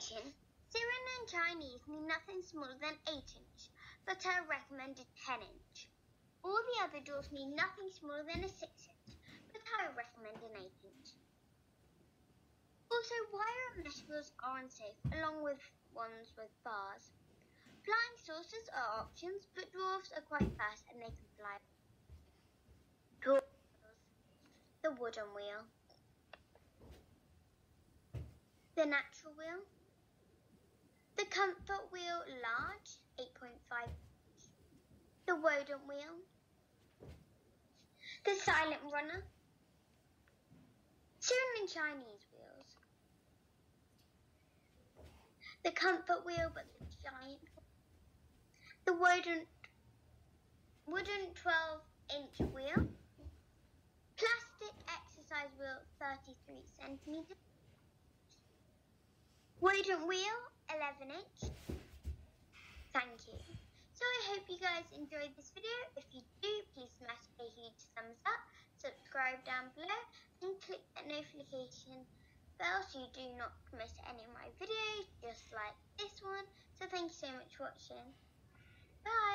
Information. Syrian and Chinese need nothing smaller than 8 inch, but are recommended 10 inch. All the other dwarfs need nothing smaller than a 6 inch, but I recommend an 8 inch. Also, wire and mesh wheels are unsafe, along with ones with bars. Flying saucers are options, but dwarfs are quite fast and they can fly. The wooden wheel. The natural wheel. The comfort wheel large, 8.5 The rodent wheel. The silent runner. Syrian and Chinese wheels. The comfort wheel, but the giant. The wooden, wooden 12 inch wheel. Plastic exercise wheel, 33 centimeters. Wooden wheel, 11 inch. Thank you. So I hope you guys enjoyed this video. If you do, please smash a huge thumbs up, subscribe down below, and click that notification bell so you do not miss any of my videos, just like this one. So thank you so much for watching. Bye!